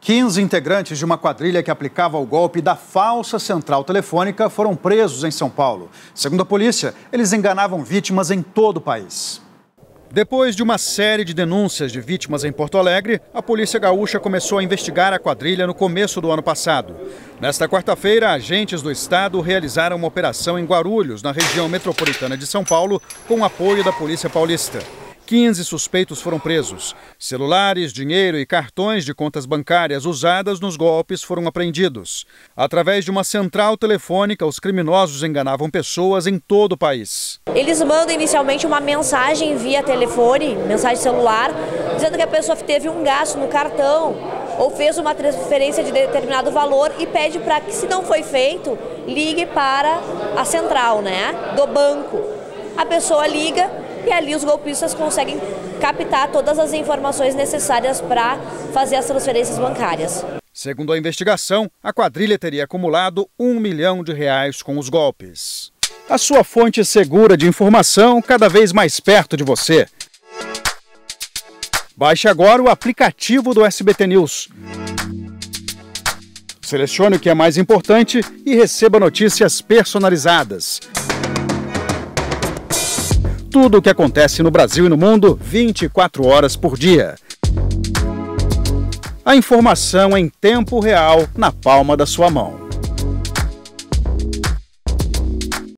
15 integrantes de uma quadrilha que aplicava o golpe da falsa central telefônica foram presos em São Paulo. Segundo a polícia, eles enganavam vítimas em todo o país. Depois de uma série de denúncias de vítimas em Porto Alegre, a Polícia Gaúcha começou a investigar a quadrilha no começo do ano passado. Nesta quarta-feira, agentes do Estado realizaram uma operação em Guarulhos, na região metropolitana de São Paulo, com apoio da Polícia Paulista. 15 suspeitos foram presos. Celulares, dinheiro e cartões de contas bancárias usadas nos golpes foram apreendidos. Através de uma central telefônica, os criminosos enganavam pessoas em todo o país. Eles mandam inicialmente uma mensagem via telefone, mensagem celular, dizendo que a pessoa teve um gasto no cartão ou fez uma transferência de determinado valor e pede para que, se não foi feito, ligue para a central né, do banco. A pessoa liga e ali os golpistas conseguem captar todas as informações necessárias para fazer as transferências bancárias. Segundo a investigação, a quadrilha teria acumulado um milhão de reais com os golpes. A sua fonte segura de informação cada vez mais perto de você. Baixe agora o aplicativo do SBT News. Selecione o que é mais importante e receba notícias personalizadas tudo o que acontece no Brasil e no mundo 24 horas por dia. A informação em tempo real na palma da sua mão.